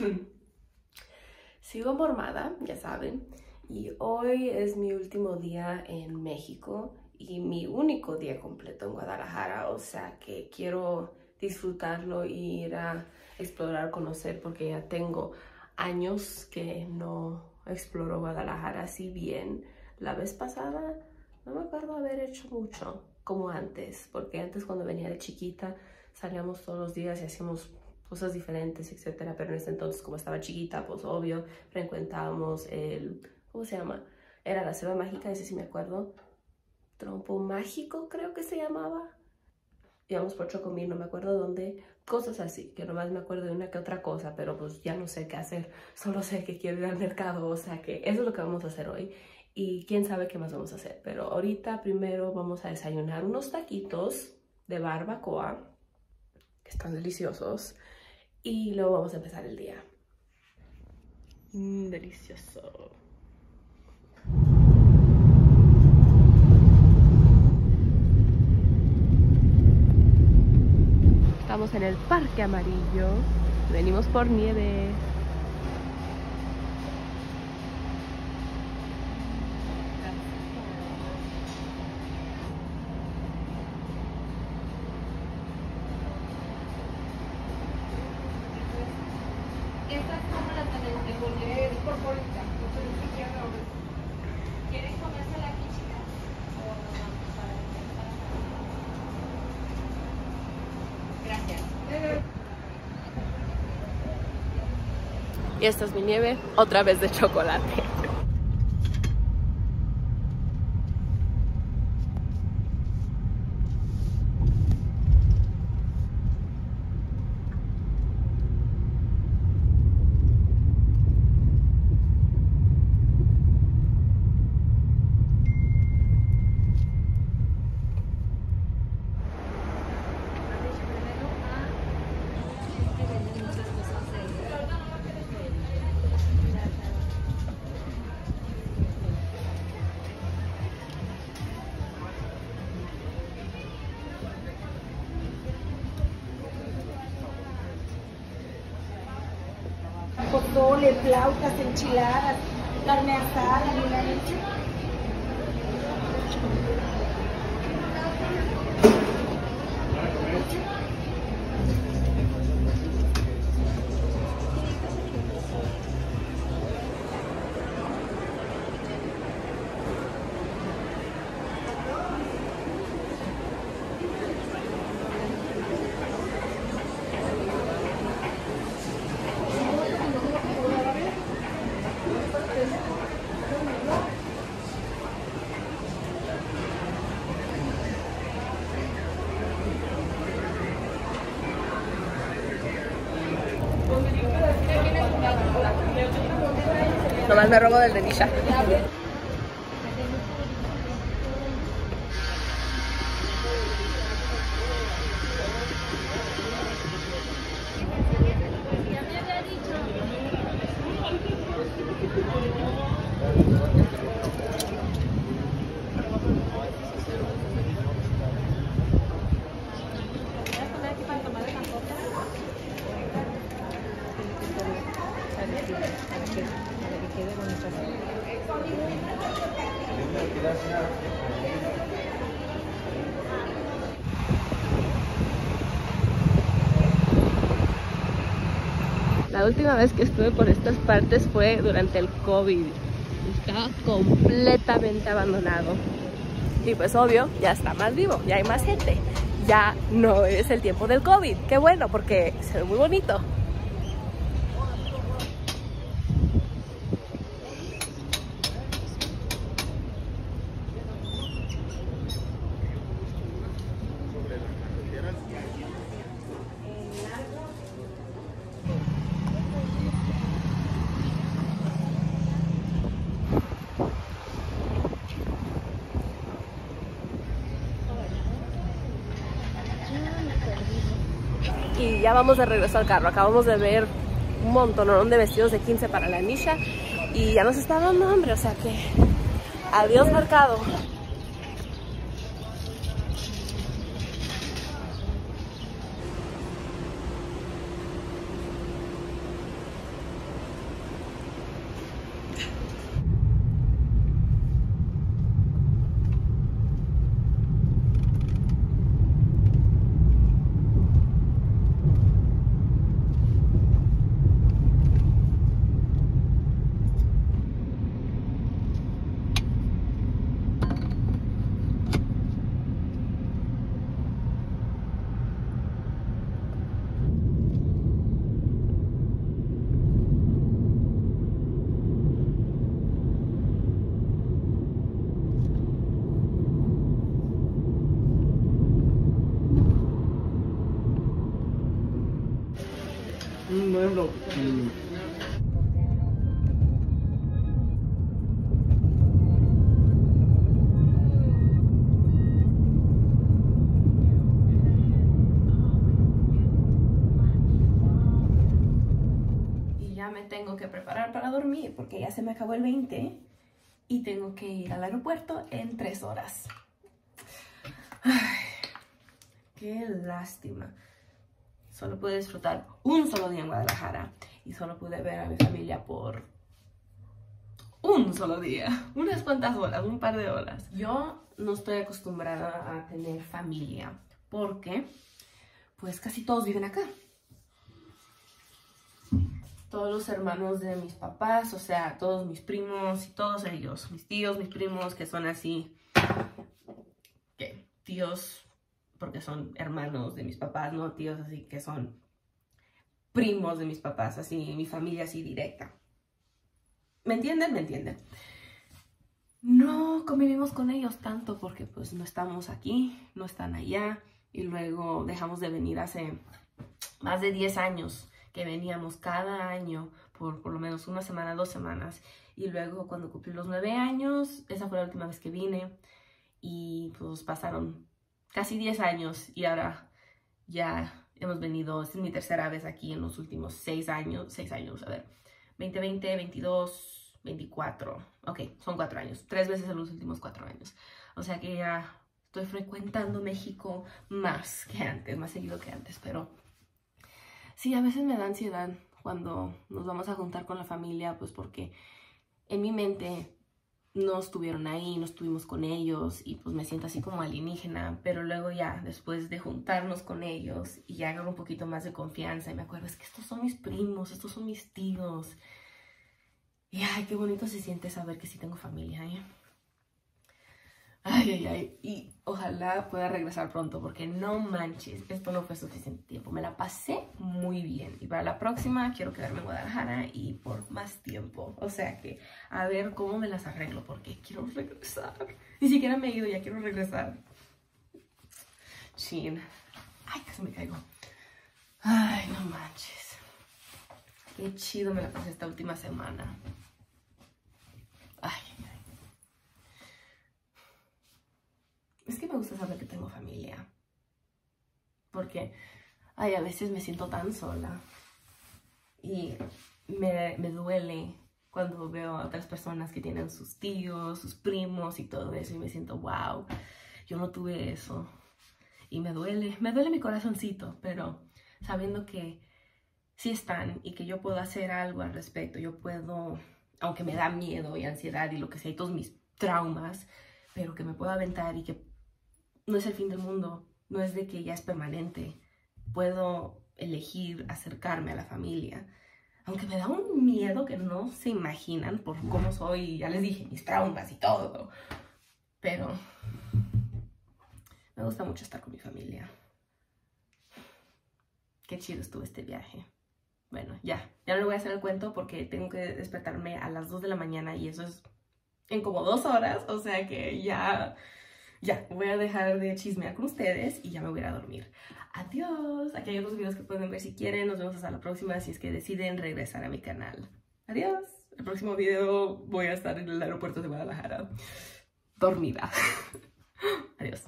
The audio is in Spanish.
Sigo mormada, ya saben, y hoy es mi último día en México y mi único día completo en Guadalajara, o sea que quiero disfrutarlo y ir a explorar, conocer, porque ya tengo años que no exploro Guadalajara así bien. La vez pasada no me acuerdo haber hecho mucho como antes, porque antes cuando venía de chiquita salíamos todos los días y hacíamos cosas diferentes, etcétera, pero en ese entonces como estaba chiquita, pues obvio, frecuentábamos el, ¿cómo se llama? Era la selva mágica, ese sí me acuerdo, trompo mágico creo que se llamaba, íbamos por Chocomil, no me acuerdo dónde, cosas así, que nomás me acuerdo de una que otra cosa, pero pues ya no sé qué hacer, solo sé que quiero ir al mercado, o sea que eso es lo que vamos a hacer hoy y quién sabe qué más vamos a hacer, pero ahorita primero vamos a desayunar unos taquitos de barbacoa, que están deliciosos, y luego vamos a empezar el día. Mm, delicioso. Estamos en el Parque Amarillo. Venimos por nieve. Estas como las de poner por política. ¿Quieren comérsela aquí, chicas? ¿O nos vamos para Gracias. Y esta es mi nieve, otra vez de chocolate. Pozole, flautas, enchiladas, carne asada, milanesa. Nomás me robo del de Nisha. La última vez que estuve por estas partes fue durante el COVID. Estaba completamente abandonado. Y pues obvio, ya está más vivo, ya hay más gente. Ya no es el tiempo del COVID. Qué bueno, porque se ve muy bonito. Ya vamos de regreso al carro. Acabamos de ver un montón de vestidos de 15 para la Nisha y ya nos está dando hambre, o sea que adiós mercado. Mm, Y ya me tengo que preparar para dormir porque ya se me acabó el 20 y tengo que ir al aeropuerto en tres horas. Ay, qué lástima. Solo pude disfrutar un solo día en Guadalajara y solo pude ver a mi familia por un solo día, unas cuantas horas, un par de horas. Yo no estoy acostumbrada a tener familia porque pues casi todos viven acá. Todos los hermanos de mis papás, o sea, todos mis primos y todos ellos, mis tíos, mis primos que son así, que tíos porque son hermanos de mis papás, no tíos así que son primos de mis papás, así, mi familia así directa. ¿Me entienden? ¿Me entienden? No convivimos con ellos tanto porque pues no estamos aquí, no están allá y luego dejamos de venir hace más de 10 años que veníamos cada año por por lo menos una semana, dos semanas y luego cuando cumplí los 9 años, esa fue la última vez que vine y pues pasaron casi 10 años y ahora ya hemos venido, es mi tercera vez aquí en los últimos 6 años, 6 años, a ver, 2020, 22, 24, ok, son 4 años, 3 veces en los últimos 4 años, o sea que ya estoy frecuentando México más que antes, más seguido que antes, pero sí, a veces me da ansiedad cuando nos vamos a juntar con la familia, pues porque en mi mente no estuvieron ahí, no estuvimos con ellos y pues me siento así como alienígena, pero luego ya después de juntarnos con ellos y ya agarro un poquito más de confianza y me acuerdo, es que estos son mis primos, estos son mis tíos. Y ay, qué bonito se siente saber que sí tengo familia, ¿eh? Ay, ay, ay. Y ojalá pueda regresar pronto porque no manches, esto no fue suficiente tiempo. Me la pasé muy bien. Y para la próxima quiero quedarme en Guadalajara y por más tiempo. O sea que a ver cómo me las arreglo porque quiero regresar. Ni siquiera me he ido, ya quiero regresar. Chin. Ay, casi me caigo. Ay, no manches. Qué chido me la pasé esta última semana. Ay. Es que me gusta saber que tengo familia. Porque, ay, a veces me siento tan sola. Y me, me duele cuando veo a otras personas que tienen sus tíos, sus primos y todo eso. Y me siento, wow, yo no tuve eso. Y me duele, me duele mi corazoncito, pero sabiendo que sí están y que yo puedo hacer algo al respecto, yo puedo, aunque me da miedo y ansiedad y lo que sea, y todos mis traumas, pero que me puedo aventar y que no es el fin del mundo, no es de que ya es permanente. Puedo elegir acercarme a la familia. Aunque me da un miedo que no se imaginan por cómo soy, ya les dije, mis traumas y todo. Pero me gusta mucho estar con mi familia. Qué chido estuvo este viaje. Bueno, ya, ya no le voy a hacer el cuento porque tengo que despertarme a las 2 de la mañana y eso es en como dos horas, o sea que ya ya, voy a dejar de chismear con ustedes y ya me voy a ir a dormir. Adiós. Aquí hay otros videos que pueden ver si quieren. Nos vemos hasta la próxima si es que deciden regresar a mi canal. Adiós. El próximo video voy a estar en el aeropuerto de Guadalajara. Dormida. Adiós.